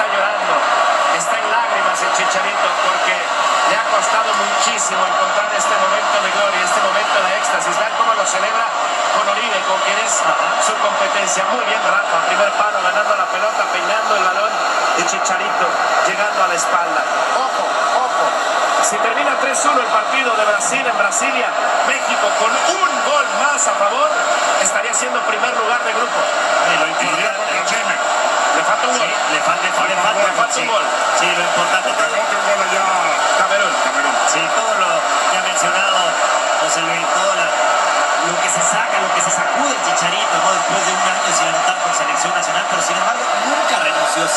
está llorando, está en lágrimas el Chicharito porque le ha costado muchísimo encontrar este momento de gloria, este momento de éxtasis. Vean cómo lo celebra con Oribe, con quien es su competencia. Muy bien, Rafa, primer palo, ganando la pelota, peinando el balón y Chicharito llegando a la espalda. Ojo, ojo. Si termina 3-1 el partido de Brasil en Brasilia, México con un gol más a favor estaría siendo primer lugar de falta. Le falta, le falta, le falta un gol. Sí, lo importante. Camerún. Camerún. Sí, todo lo que ha mencionado José Luis, todo la, lo que se saca, lo que se sacude el chicharito, ¿no? Después de un año sin anotar con selección nacional, pero sin embargo nunca renunció.